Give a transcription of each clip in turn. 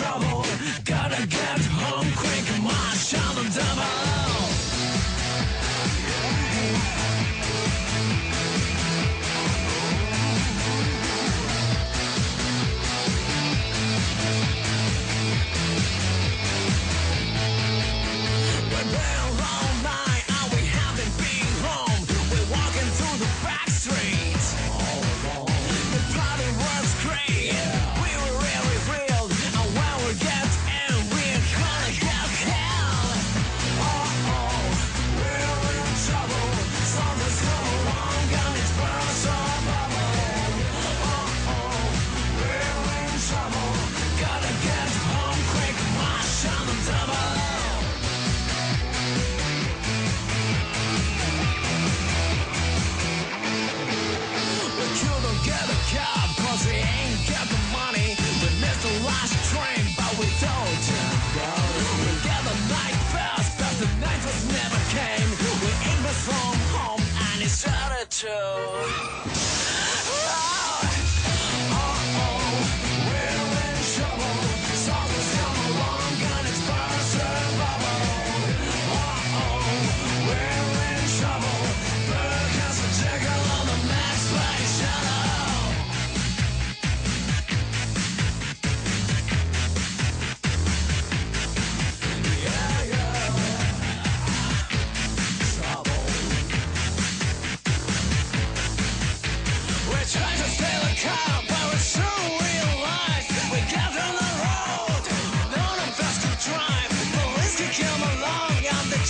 trouble. Gotta get too.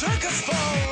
Of us